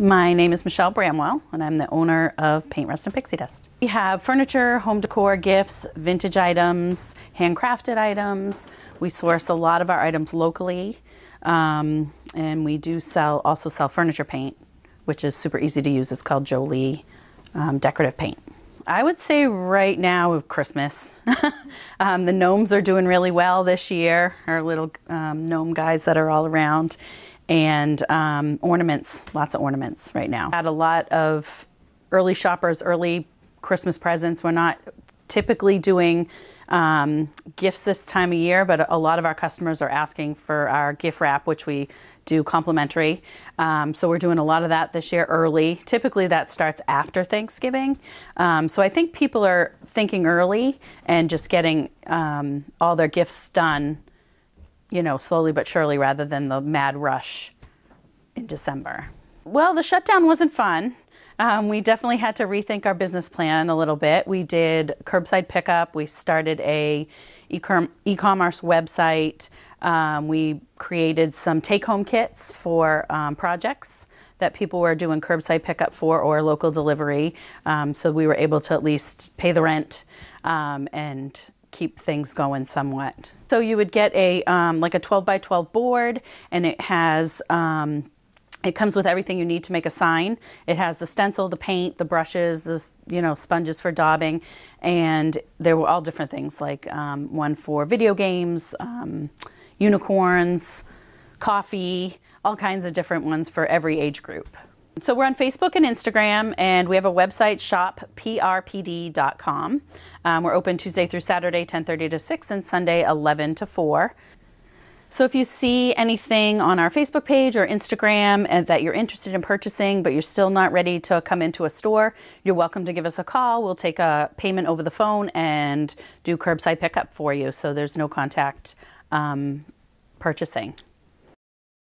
My name is Michelle Bramwell, and I'm the owner of Paint Rust and Pixie Dust. We have furniture, home decor, gifts, vintage items, handcrafted items. We source a lot of our items locally, um, and we do sell also sell furniture paint, which is super easy to use. It's called Jolie um, Decorative Paint. I would say right now, of Christmas. um, the gnomes are doing really well this year, our little um, gnome guys that are all around and um, ornaments, lots of ornaments right now. Had a lot of early shoppers, early Christmas presents. We're not typically doing um, gifts this time of year, but a lot of our customers are asking for our gift wrap, which we do complimentary. Um, so we're doing a lot of that this year early. Typically that starts after Thanksgiving. Um, so I think people are thinking early and just getting um, all their gifts done you know, slowly but surely rather than the mad rush in December. Well, the shutdown wasn't fun. Um, we definitely had to rethink our business plan a little bit. We did curbside pickup. We started a e-commerce website. Um, we created some take-home kits for um, projects that people were doing curbside pickup for or local delivery. Um, so we were able to at least pay the rent um, and keep things going somewhat. So you would get a um, like a 12 by 12 board and it has um, it comes with everything you need to make a sign. It has the stencil, the paint, the brushes, the you know sponges for daubing, and there were all different things like um, one for video games, um, unicorns, coffee, all kinds of different ones for every age group. So we're on Facebook and Instagram, and we have a website, shopprpd.com. Um, we're open Tuesday through Saturday, 10:30 to 6, and Sunday, 11 to 4. So if you see anything on our Facebook page or Instagram and that you're interested in purchasing, but you're still not ready to come into a store, you're welcome to give us a call. We'll take a payment over the phone and do curbside pickup for you. So there's no contact um, purchasing.